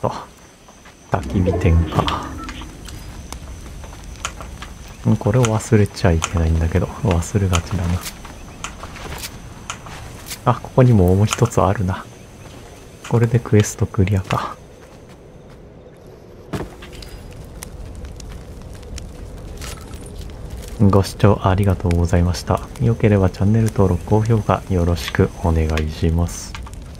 焚き火点か。これを忘れちゃいけないんだけど、忘れがちだな。あ、ここにももう一つあるな。これでクエストクリアか。ご視聴ありがとうございました。良ければチャンネル登録、高評価よろしくお願いします。